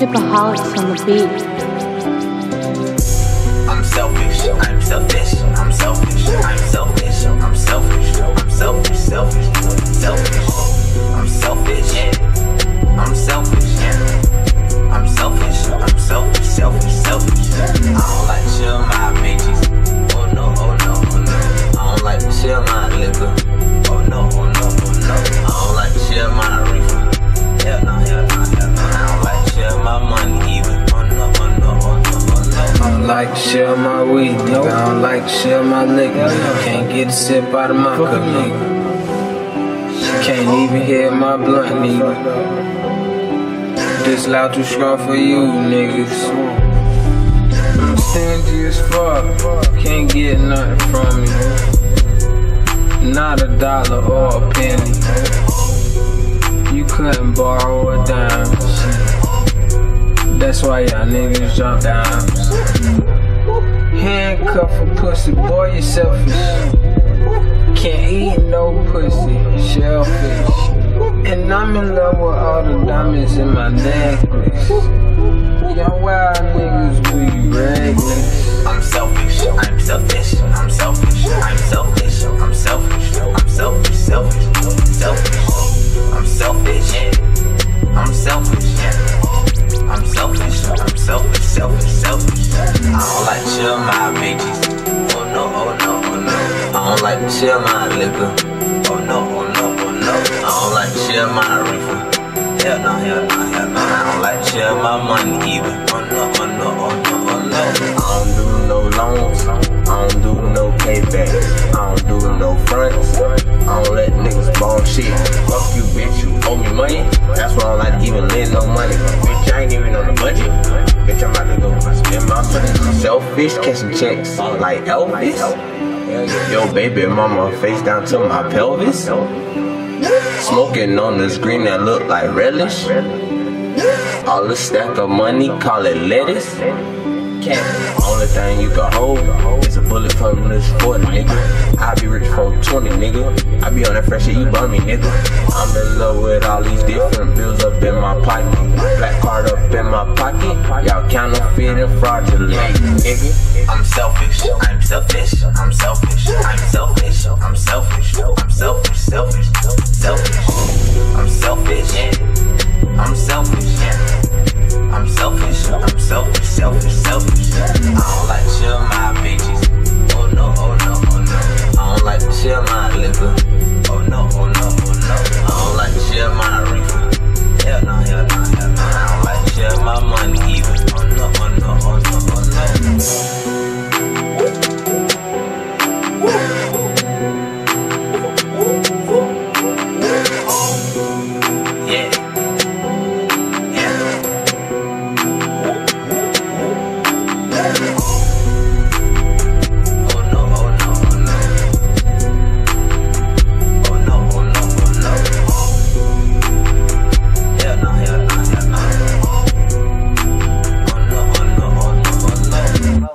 Hipaholics on the beat. I'm selfish, I'm selfish, I'm selfish, I'm selfish, I'm selfish, I'm selfish, like to share my weed, nigga. I don't like to share my liquor. Can't get a sip out of my cup, nigga. Can't even hear my blunt, nigga. This loud too strong for you, niggas. I'm stingy as fuck. Can't get nothing from you. Not a dollar or a penny. You couldn't borrow a dime. That's why y'all niggas drop dimes. Handcuff a pussy, boy, you selfish. Can't eat no pussy, shellfish. And I'm in love with all the diamonds in my necklace. Y'all wild niggas be reckless. Chill my bitches. Oh no, oh no, oh no. I don't like to share my liquor. Oh no, oh no, oh no. I don't like to chill my reefer. Hell no, hell no, hell no. I don't like to share my money either. Oh no, oh no, oh no, oh no. Selfish, catching checks like Elvis. Yo, baby mama, face down to my pelvis. Smoking on the screen that look like relish. All the stack of money, call it lettuce. Can't. Only thing you can hold is a bullet from this 40, nigga. I be rich for 20, nigga. I be on that fresh shit, you bum me, nigga. I'm in love with all these different bills up in my pocket. Black card up in my pocket. Y'all counterfeit and fraudulent, nigga. I'm selfish, I'm selfish, I'm selfish, I'm selfish, I'm selfish,